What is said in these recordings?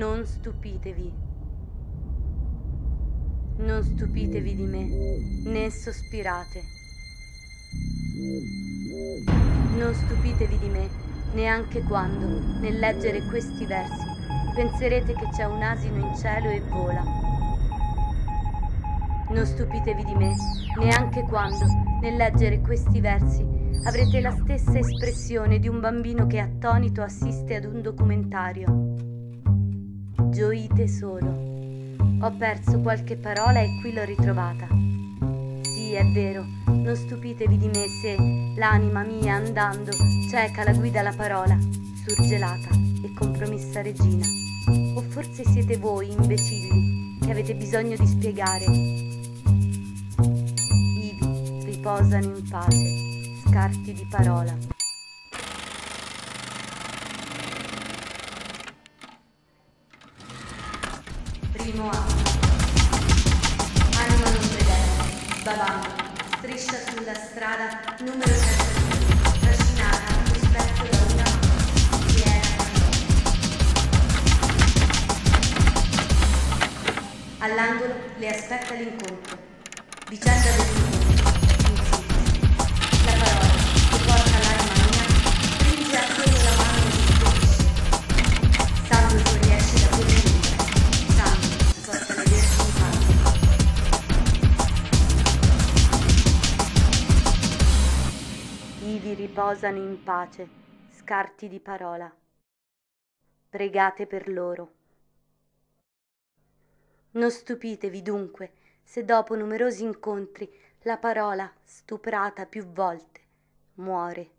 Non stupitevi. Non stupitevi di me, né sospirate. Non stupitevi di me neanche quando, nel leggere questi versi, penserete che c'è un asino in cielo e vola. Non stupitevi di me neanche quando, nel leggere questi versi, avrete la stessa espressione di un bambino che attonito assiste ad un documentario. Gioite solo. Ho perso qualche parola e qui l'ho ritrovata. Sì, è vero, non stupitevi di me se l'anima mia andando cieca la guida alla parola, surgelata e compromessa regina. O forse siete voi, imbecilli, che avete bisogno di spiegare. Ivi riposano in pace, scarti di parola. Primo atto. Anima non vedente, bavando, striscia sulla strada numero 32, trascinata rispetto da una era All'angolo le aspetta l'incontro. Vicenda dell'incontro. Ivi riposano in pace, scarti di parola. Pregate per loro. Non stupitevi dunque se dopo numerosi incontri la parola, stuprata più volte, muore.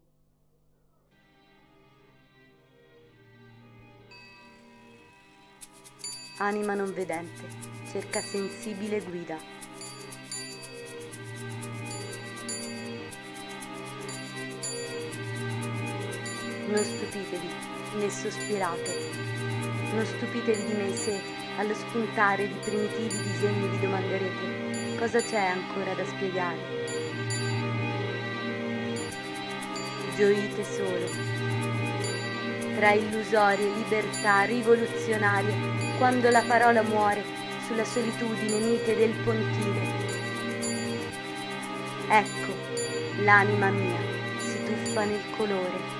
Anima non vedente, cerca sensibile guida. Non stupitevi né sospirate. Non stupitevi di me se, allo spuntare di primitivi disegni, vi domanderete cosa c'è ancora da spiegare. Gioite solo. Tra illusorie, libertà, rivoluzionarie, quando la parola muore sulla solitudine mite del pontile. Ecco, l'anima mia si tuffa nel colore.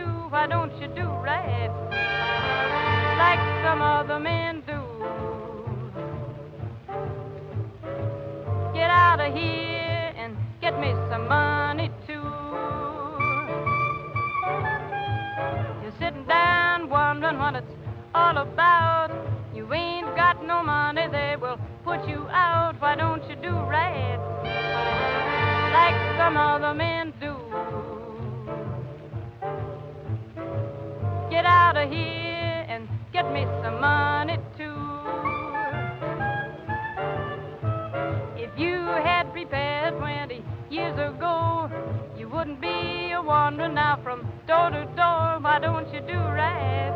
You. Why don't you do right like some other men do? Get out of here and get me some money too. You're sitting down wondering what it's all about. Wandering now from door to door. Why don't you do right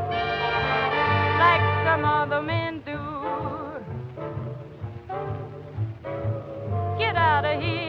like some other men do? Get out of here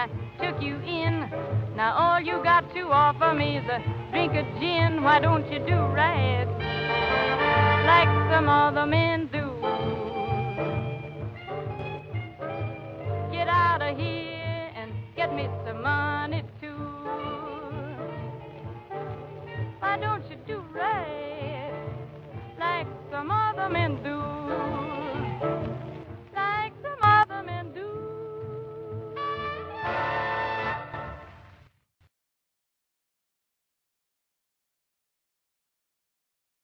I took you in. Now all you got to offer me is a drink of gin. Why don't you do right like some other men do? Get out of here and get me